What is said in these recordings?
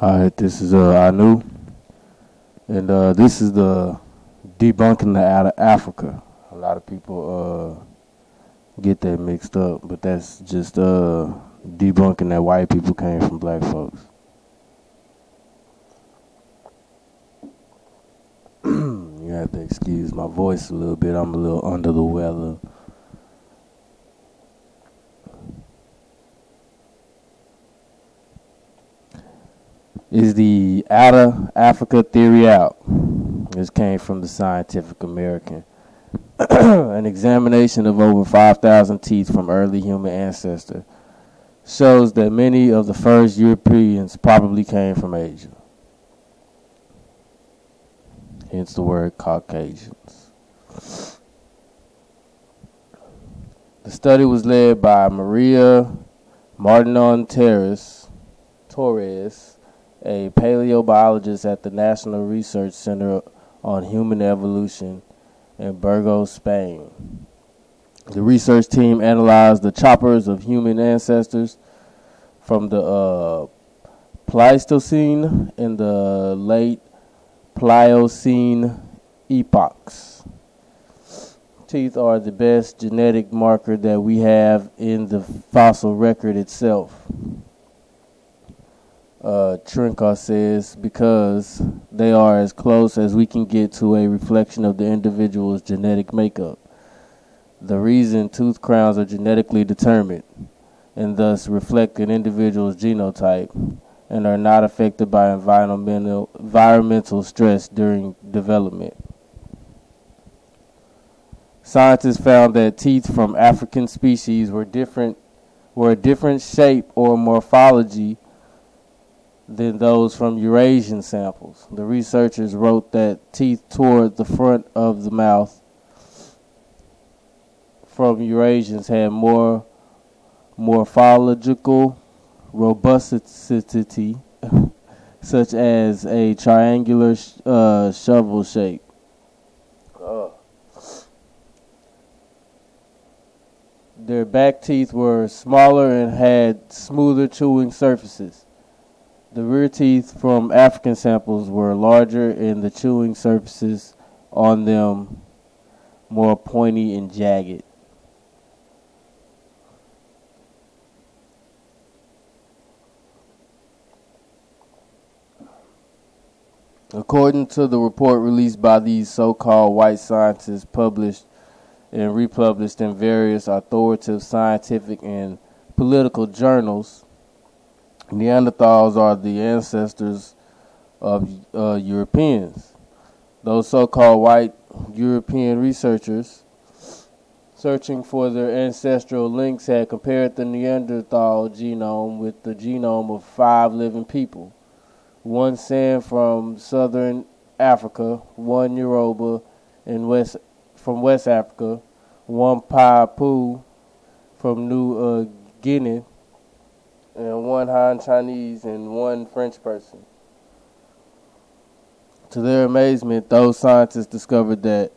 All right, this is uh Anu, and uh, this is the debunking the out of Africa. A lot of people uh get that mixed up, but that's just uh debunking that white people came from black folks. you have to excuse my voice a little bit. I'm a little under the weather. Is the outer Africa theory out. This came from the Scientific American. An examination of over 5,000 teeth from early human ancestors shows that many of the first Europeans probably came from Asia. Hence the word Caucasians. The study was led by Maria Martinon Torres, Torres a paleobiologist at the National Research Center on Human Evolution in Burgos, Spain. The research team analyzed the choppers of human ancestors from the uh, Pleistocene and the late Pliocene epochs. Teeth are the best genetic marker that we have in the fossil record itself uh, Trinka says, because they are as close as we can get to a reflection of the individual's genetic makeup. The reason tooth crowns are genetically determined and thus reflect an individual's genotype and are not affected by environmental, environmental stress during development. Scientists found that teeth from African species were different were a different shape or morphology than those from Eurasian samples. The researchers wrote that teeth toward the front of the mouth from Eurasians had more morphological robustity, such as a triangular uh, shovel shape. Their back teeth were smaller and had smoother chewing surfaces. The rear teeth from African samples were larger and the chewing surfaces on them more pointy and jagged. According to the report released by these so called white scientists, published and republished in various authoritative scientific and political journals, Neanderthals are the ancestors of uh, Europeans. Those so called white European researchers searching for their ancestral links had compared the Neanderthal genome with the genome of five living people one San from southern Africa, one Yoruba in West, from West Africa, one Papu from New uh, Guinea, and one Han Chinese and one French person. To their amazement, those scientists discovered that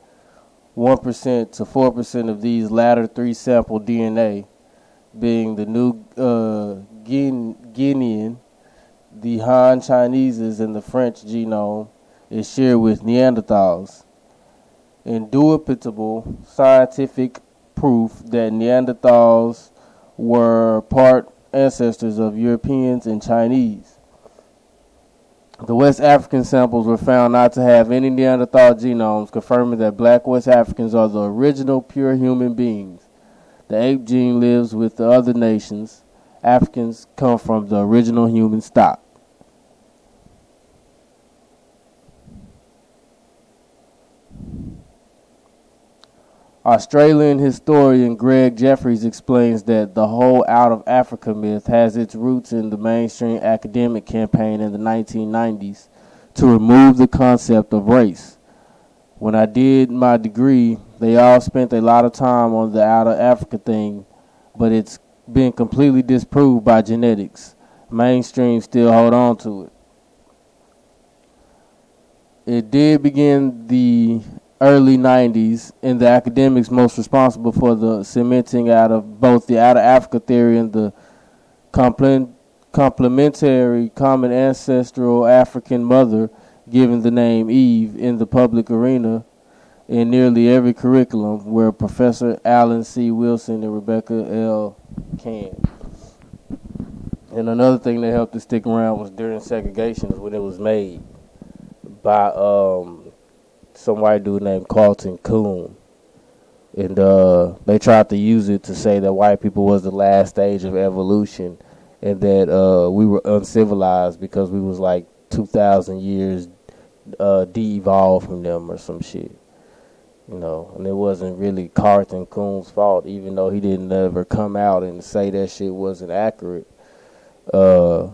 1% to 4% of these latter three sample DNA, being the new uh, Guinean, the Han Chinese's, and the French genome, is shared with Neanderthals. Indubitable scientific proof that Neanderthals were part ancestors of Europeans and Chinese. The West African samples were found not to have any Neanderthal genomes, confirming that black West Africans are the original pure human beings. The ape gene lives with the other nations. Africans come from the original human stock. Australian historian Greg Jeffries explains that the whole Out of Africa myth has its roots in the mainstream academic campaign in the 1990s to remove the concept of race. When I did my degree, they all spent a lot of time on the Out of Africa thing, but it's been completely disproved by genetics. Mainstream still hold on to it. It did begin the early 90s and the academics most responsible for the cementing out of both the out of Africa theory and the complementary common ancestral African mother given the name Eve in the public arena in nearly every curriculum where Professor Alan C. Wilson and Rebecca L. Cann. And another thing that helped it stick around was during segregation when it was made by um, some white dude named Carleton Coon. And uh, they tried to use it to say that white people was the last stage of evolution and that uh, we were uncivilized because we was like 2,000 years uh, de-evolved from them or some shit. You know, and it wasn't really Carleton Coon's fault, even though he didn't ever come out and say that shit wasn't accurate. Uh,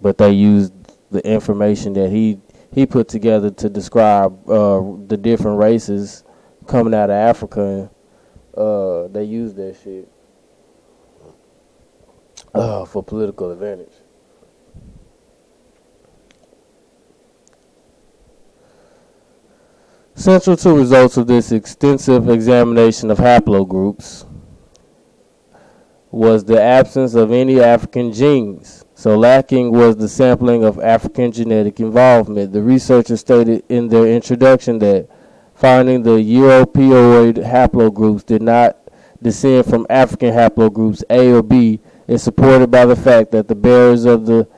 but they used the information that he he put together to describe uh, the different races coming out of Africa. Uh, they used that shit uh, for political advantage. Central to results of this extensive examination of haplogroups was the absence of any African genes. So lacking was the sampling of African genetic involvement. The researchers stated in their introduction that finding the Europeoid haplogroups did not descend from African haplogroups A or B is supported by the fact that the bearers of the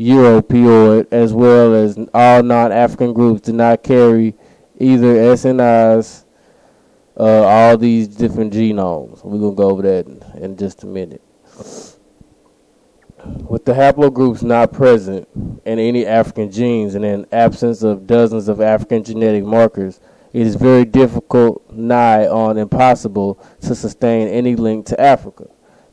Europeoid, as well as all non-African groups, did not carry either SNPs, uh, all these different genomes. We're gonna go over that in, in just a minute. With the haplogroups not present in any African genes and in absence of dozens of African genetic markers, it is very difficult, nigh on impossible, to sustain any link to Africa.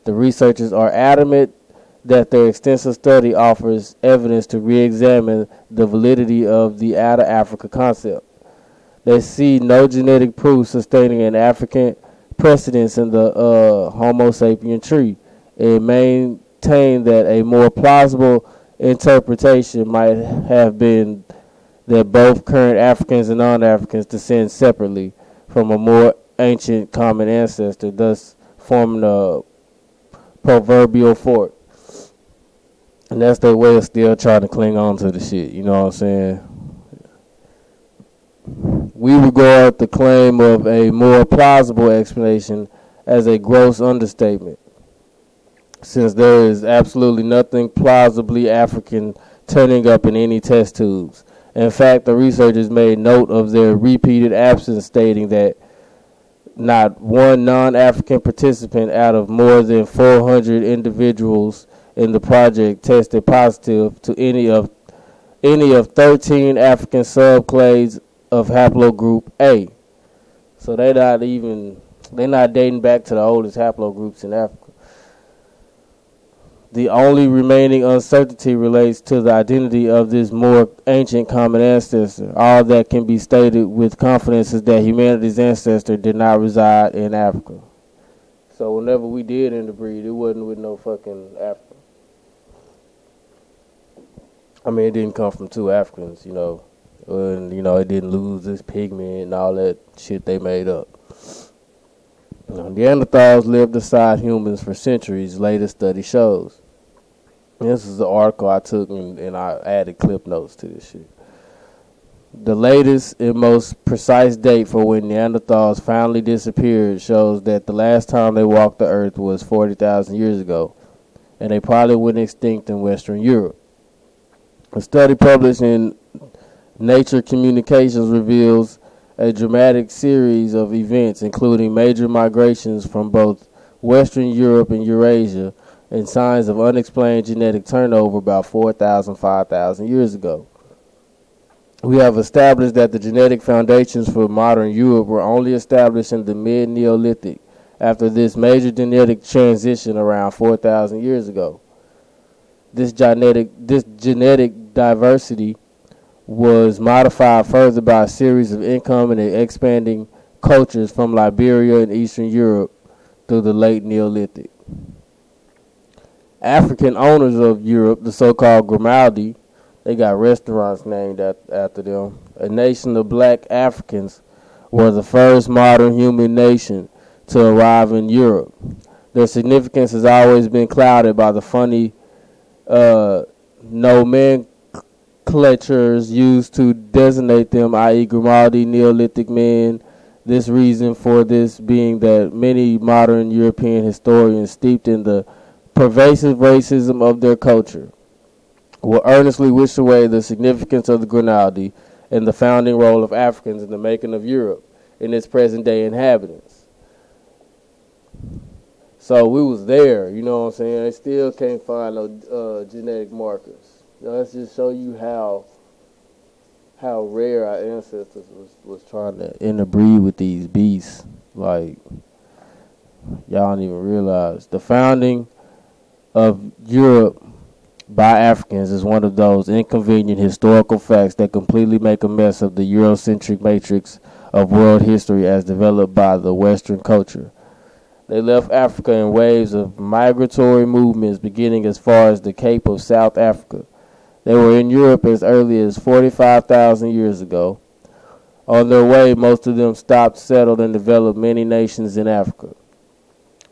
The researchers are adamant that their extensive study offers evidence to re-examine the validity of the out of Africa concept. They see no genetic proof sustaining an African precedence in the uh, Homo sapien tree and maintain that a more plausible interpretation might have been that both current Africans and non-Africans descend separately from a more ancient common ancestor, thus forming a proverbial fort. And that's their way of still trying to cling on to the shit. You know what I'm saying? We regard the claim of a more plausible explanation as a gross understatement, since there is absolutely nothing plausibly African turning up in any test tubes. In fact, the researchers made note of their repeated absence, stating that not one non-African participant out of more than 400 individuals in the project tested positive to any of any of 13 African subclades of haplogroup A. So they're not even they're not dating back to the oldest haplogroups in Africa. The only remaining uncertainty relates to the identity of this more ancient common ancestor. All that can be stated with confidence is that humanity's ancestor did not reside in Africa. So whenever we did interbreed, it wasn't with no fucking Africa. I mean, it didn't come from two Africans, you know, and you know it didn't lose its pigment and all that shit they made up. Neanderthals lived beside humans for centuries, latest study shows. This is the article I took and, and I added clip notes to this shit. The latest and most precise date for when Neanderthals finally disappeared shows that the last time they walked the earth was 40,000 years ago, and they probably went extinct in Western Europe. A study published in Nature Communications reveals a dramatic series of events, including major migrations from both Western Europe and Eurasia, and signs of unexplained genetic turnover about 4,000, 5,000 years ago. We have established that the genetic foundations for modern Europe were only established in the mid Neolithic after this major genetic transition around 4,000 years ago. This genetic, this genetic diversity was modified further by a series of incoming and expanding cultures from Iberia and Eastern Europe through the late Neolithic. African owners of Europe, the so-called Grimaldi, they got restaurants named after them. A nation of black Africans were the first modern human nation to arrive in Europe. Their significance has always been clouded by the funny uh, nomenclatures used to designate them, i.e., Grimaldi, Neolithic men. This reason for this being that many modern European historians steeped in the pervasive racism of their culture will earnestly wish away the significance of the Grimaldi and the founding role of Africans in the making of Europe and its present day inhabitants. So we was there, you know what I'm saying? They still can't find no uh, genetic markers. Let's just show you how how rare our ancestors was, was trying to interbreed with these beasts. Like y'all don't even realize the founding of Europe by Africans is one of those inconvenient historical facts that completely make a mess of the Eurocentric matrix of world history as developed by the Western culture. They left Africa in waves of migratory movements beginning as far as the Cape of South Africa. They were in Europe as early as 45,000 years ago. On their way, most of them stopped, settled, and developed many nations in Africa.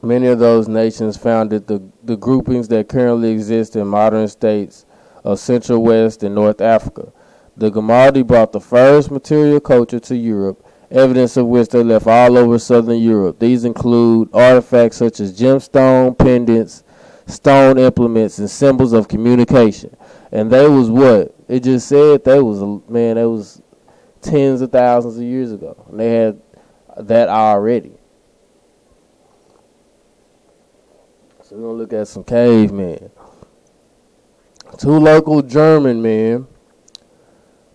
Many of those nations founded the, the groupings that currently exist in modern states of Central West and North Africa. The Grimaldi brought the first material culture to Europe evidence of which they left all over southern Europe. These include artifacts such as gemstone pendants, stone implements, and symbols of communication. And they was what? It just said they was man, that was tens of thousands of years ago. And they had that already. So we're gonna look at some cavemen. Two local German men,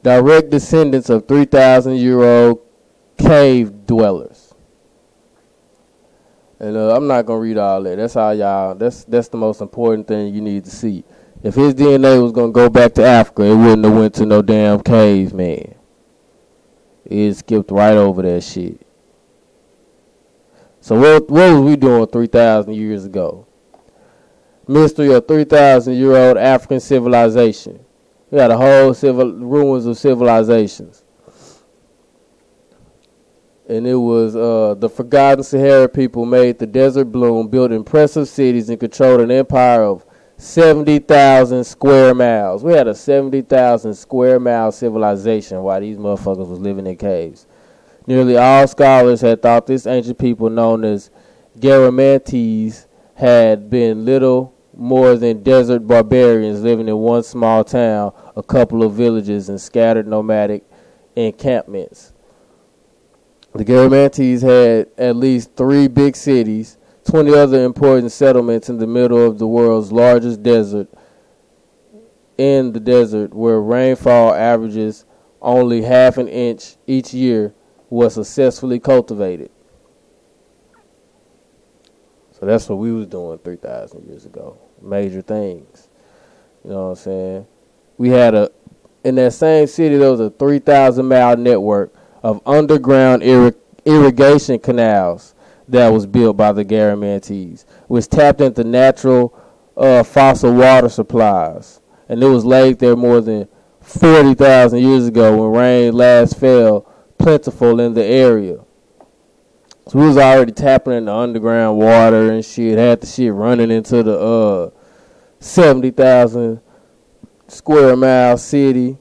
direct descendants of 3,000 year old cave dwellers. And uh, I'm not gonna read all that. That's how y'all. That's that's the most important thing you need to see. If his DNA was gonna go back to Africa, it wouldn't have went to no damn cave, man. It skipped right over that shit. So what what was we doing three thousand years ago? Mystery of three thousand year old African civilization. We got a whole civil ruins of civilizations and it was uh, the forgotten Sahara people made the desert bloom, built impressive cities, and controlled an empire of 70,000 square miles. We had a 70,000 square mile civilization while these motherfuckers was living in caves. Nearly all scholars had thought this ancient people known as Garamantes had been little more than desert barbarians living in one small town, a couple of villages, and scattered nomadic encampments. The Garamantes had at least three big cities, 20 other important settlements in the middle of the world's largest desert, in the desert where rainfall averages only half an inch each year, was successfully cultivated. So that's what we was doing 3,000 years ago. Major things. You know what I'm saying? We had a, in that same city, there was a 3,000 mile network of underground irrigation canals that was built by the Garamantes, which tapped into natural uh, fossil water supplies. And it was laid there more than 40,000 years ago when rain last fell plentiful in the area. So we was already tapping into underground water and shit, had the shit running into the uh 70,000 square mile city.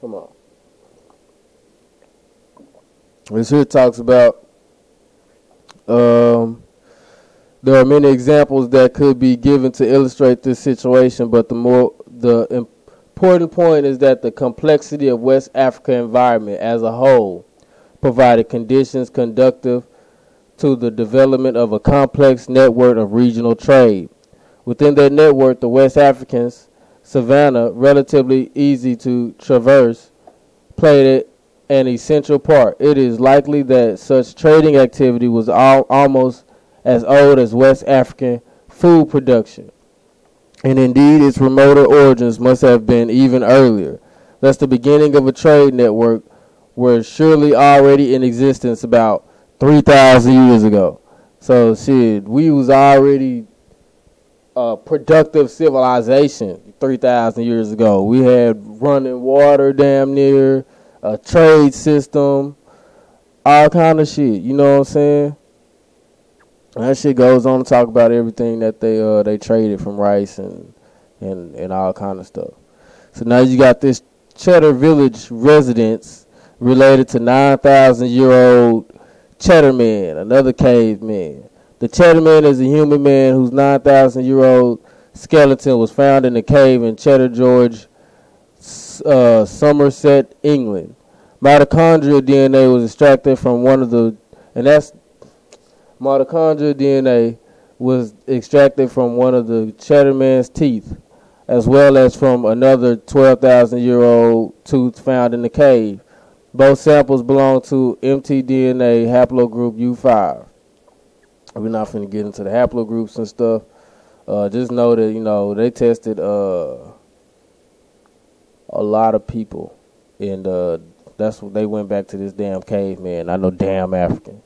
Come on. This here talks about um, there are many examples that could be given to illustrate this situation, but the more the important point is that the complexity of West Africa environment as a whole provided conditions conducive to the development of a complex network of regional trade. Within that network, the West Africans Savannah, relatively easy to traverse, played an essential part. It is likely that such trading activity was all, almost as old as West African food production. And indeed, its remoter origins must have been even earlier. That's the beginning of a trade network were surely already in existence about 3,000 years ago. So, shit, we was already a productive civilization 3,000 years ago. We had running water damn near, a trade system, all kind of shit. You know what I'm saying? That shit goes on to talk about everything that they uh they traded from rice and and and all kind of stuff. So now you got this Cheddar Village residents related to 9,000 year old Cheddar Man, another caveman. The Cheddar Man is a human man whose 9,000 year old skeleton was found in a cave in Cheddar Gorge, uh, Somerset, England. Mitochondrial DNA was extracted from one of the, and that's mitochondrial DNA was extracted from one of the Cheddar Man's teeth as well as from another 12,000 year old tooth found in the cave. Both samples belong to mtDNA haplogroup U5. We're not going to get into the haplogroups and stuff. Uh, just know that, you know, they tested uh, a lot of people. And uh, that's what they went back to this damn caveman. I know damn African.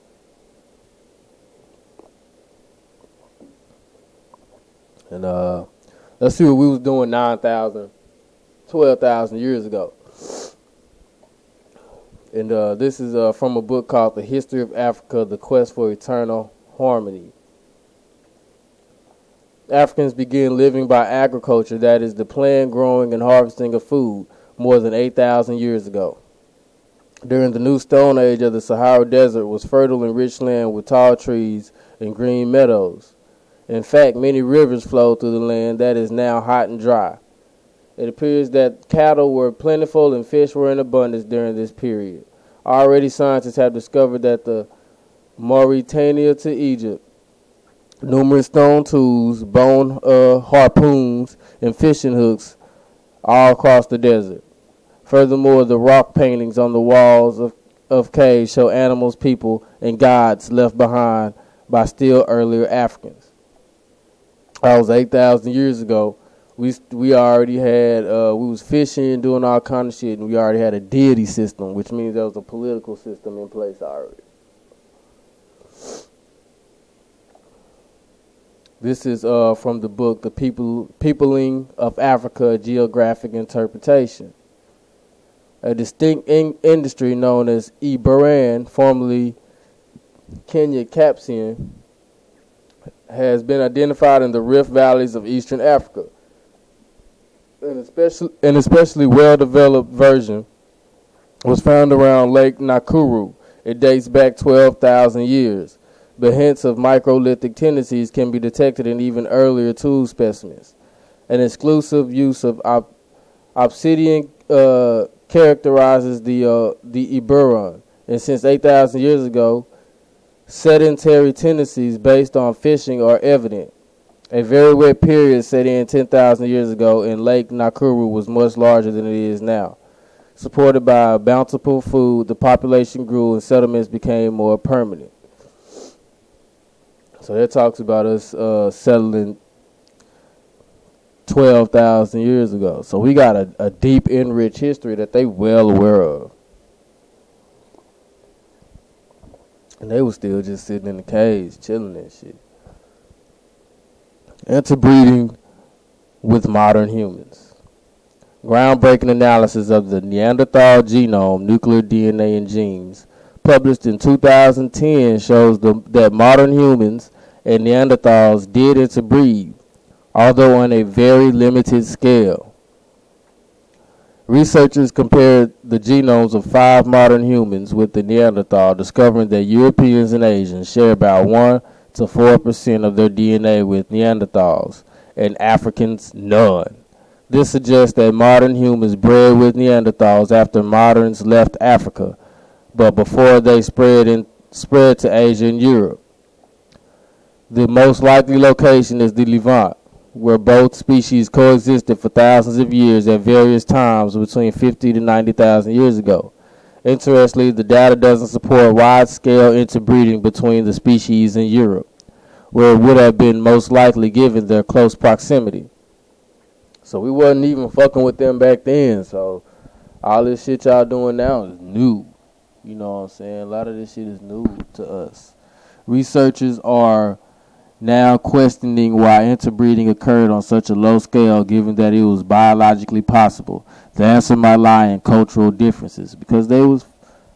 And uh Let's see what we was doing 9,000, 12,000 years ago. And uh, this is uh, from a book called The History of Africa, The Quest for Eternal Harmony. Africans began living by agriculture, that is, the plant growing and harvesting of food, more than 8,000 years ago. During the New Stone Age of the Sahara Desert was fertile and rich land with tall trees and green meadows. In fact, many rivers flow through the land that is now hot and dry. It appears that cattle were plentiful and fish were in abundance during this period. Already, scientists have discovered that the Mauritania to Egypt, numerous stone tools, bone uh, harpoons, and fishing hooks all across the desert. Furthermore, the rock paintings on the walls of, of caves show animals, people, and gods left behind by still earlier Africans. I was eight thousand years ago. We we already had uh, we was fishing, doing all kind of shit, and we already had a deity system, which means there was a political system in place already. This is uh, from the book "The People Peopling of Africa: Geographic Interpretation." A distinct in- industry known as Eburran, formerly Kenya Capsian, has been identified in the rift valleys of eastern Africa. An especially, an especially well developed version was found around Lake Nakuru. It dates back 12,000 years. but hints of microlithic tendencies can be detected in even earlier tool specimens. An exclusive use of obsidian uh, characterizes the uh, the Eburran, and since 8,000 years ago, sedentary tendencies based on fishing are evident. A very wet period set in 10,000 years ago and Lake Nakuru was much larger than it is now. Supported by bountiful food, the population grew and settlements became more permanent. So that talks about us uh, settling 12,000 years ago. So we got a, a deep, rich history that they well aware of. And they was still just sitting in the cage, chilling and shit. Interbreeding with modern humans. Groundbreaking analysis of the Neanderthal genome, nuclear DNA, and genes, published in 2010, shows the, that modern humans and Neanderthals did interbreed, although on a very limited scale. Researchers compared the genomes of five modern humans with the Neanderthal, discovering that Europeans and Asians share about 1 to 4% of their DNA with Neanderthals, and Africans none. This suggests that modern humans bred with Neanderthals after moderns left Africa, but before they spread in, spread to Asia and Europe. The most likely location is the Levant, where both species coexisted for thousands of years at various times between 50 to 90,000 years ago. Interestingly, the data doesn't support wide-scale interbreeding between the species in Europe, where it would have been most likely given their close proximity. So we wasn't even fucking with them back then. So all this shit y'all doing now is new. You know what I'm saying? A lot of this shit is new to us. Researchers are now questioning why interbreeding occurred on such a low scale given that it was biologically possible. The answer might lie in cultural differences because they was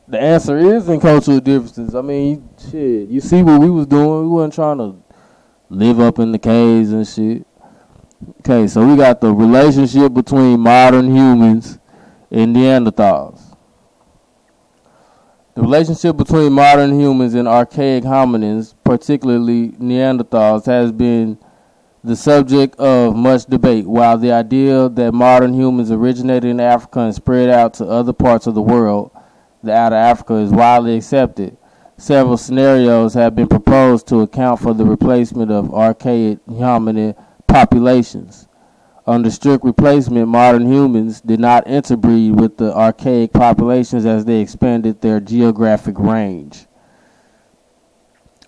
the answer is in cultural differences. I mean, shit, you see what we was doing. We wasn't trying to live up in the caves and shit. Okay, so we got the relationship between modern humans and Neanderthals. The relationship between modern humans and archaic hominins, particularly Neanderthals, has been the subject of much debate. While the idea that modern humans originated in Africa and spread out to other parts of the world, the out of Africa, is widely accepted, several scenarios have been proposed to account for the replacement of archaic hominin populations. Under strict replacement, modern humans did not interbreed with the archaic populations as they expanded their geographic range.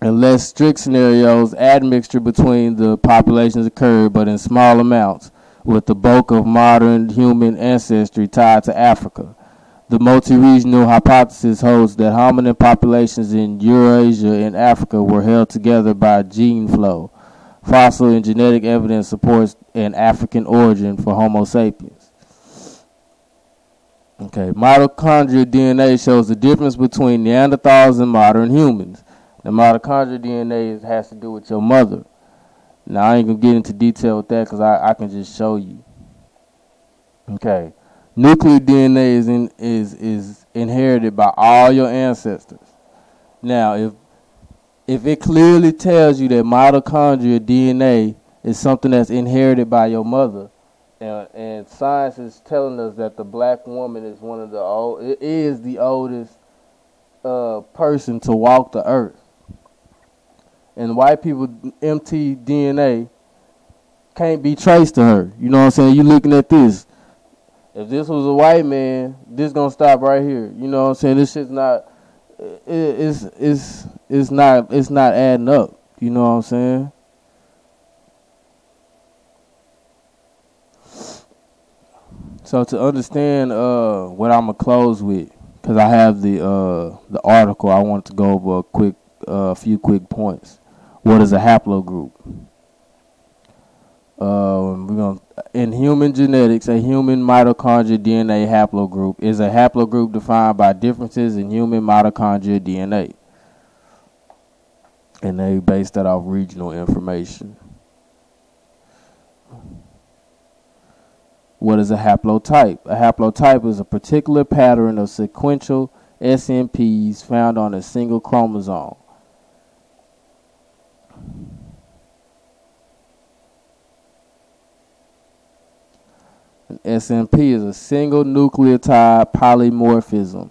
In less strict scenarios, admixture between the populations occurred, but in small amounts, with the bulk of modern human ancestry tied to Africa. The multi-regional hypothesis holds that hominin populations in Eurasia and Africa were held together by gene flow Fossil and genetic evidence supports an African origin for Homo sapiens. Okay, mitochondrial DNA shows the difference between Neanderthals and modern humans. The mitochondrial DNA has to do with your mother. Now, I ain't gonna get into detail with that because I, I can just show you. Okay, nuclear DNA is in, is is inherited by all your ancestors. Now, if if it clearly tells you that mitochondrial DNA is something that's inherited by your mother, and, and science is telling us that the black woman is one of the old, it is the oldest uh, person to walk the earth, and white people mtDNA can't be traced to her. You know what I'm saying? You looking at this. If this was a white man, this gonna stop right here. You know what I'm saying? This shit's not it's it's it's not it's not adding up. You know what I'm saying? So to understand uh, what I'm gonna close with, because I have the uh, the article, I want to go over a quick a uh, few quick points. What is a haplogroup? Uh, we're gonna in human genetics, a human mitochondrial DNA haplogroup is a haplogroup defined by differences in human mitochondrial DNA, and they base that off regional information. What is a haplotype? A haplotype is a particular pattern of sequential SNPs found on a single chromosome. An SNP is a single nucleotide polymorphism.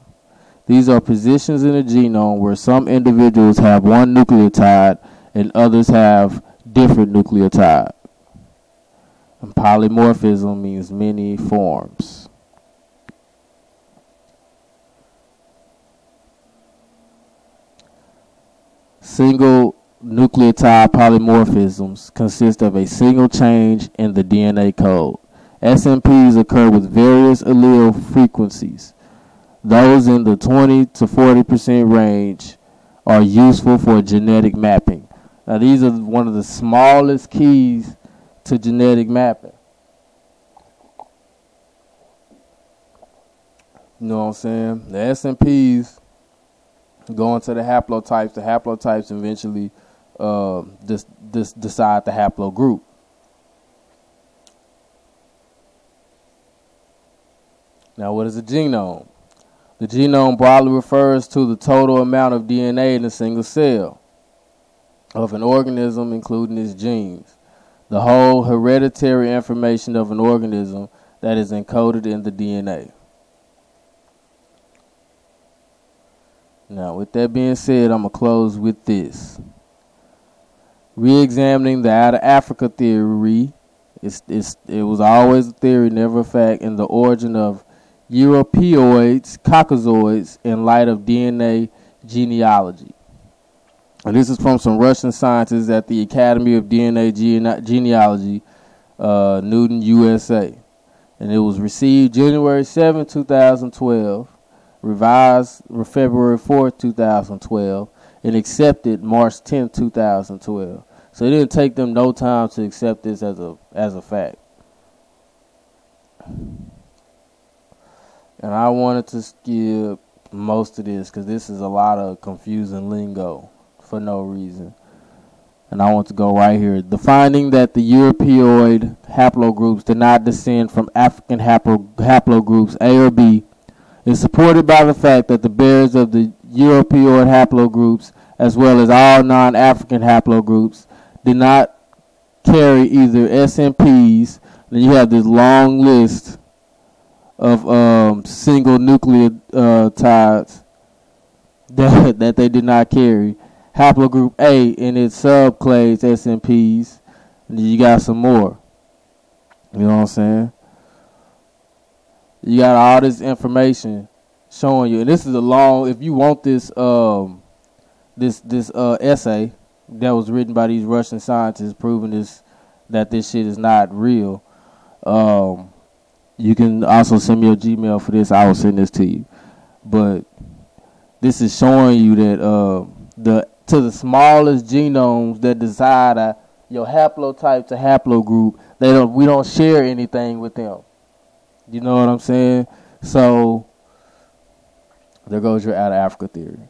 These are positions in the genome where some individuals have one nucleotide and others have different nucleotide. And polymorphism means many forms. Single nucleotide polymorphisms consist of a single change in the DNA code. SNPs occur with various allele frequencies. Those in the 20 to 40% range are useful for genetic mapping. Now, these are one of the smallest keys to genetic mapping. You know what I'm saying? The SNPs go into the haplotypes. The haplotypes eventually uh, dis- dis- decide the haplogroup. Now, what is a genome? The genome broadly refers to the total amount of DNA in a single cell of an organism, including its genes. The whole hereditary information of an organism that is encoded in the DNA. Now, with that being said, I'm going to close with this. Re examining the out of Africa theory, it's, it's, it was always a theory, never a fact, and the origin of Europeoids, Caucasoids in light of DNA genealogy. And this is from some Russian scientists at the Academy of DNA Gene- Genealogy, uh, Newton, USA. And it was received January 7, 2012, revised February 4, 2012, and accepted March 10, 2012. So it didn't take them no time to accept this as a as a fact. And I wanted to skip most of this because this is a lot of confusing lingo for no reason. And I want to go right here. The finding that the Europeoid haplogroups did not descend from African haplo- haplogroups A or B is supported by the fact that the bearers of the Europeoid haplogroups, as well as all non African haplogroups, did not carry either SNPs. Then you have this long list of um, single nucleotides that, that they did not carry. Haplogroup A in its subclades SNPs. You got some more. You know what I'm saying? You got all this information showing you, and this is a long. If you want this, um, this this uh essay that was written by these Russian scientists proving this that this shit is not real. Um, you can also send me a Gmail for this. I will send this to you. But this is showing you that uh, the to the smallest genomes that decide uh, your haplotype to haplogroup, they don't we don't share anything with them. You know what I'm saying? So there goes your out of Africa theory.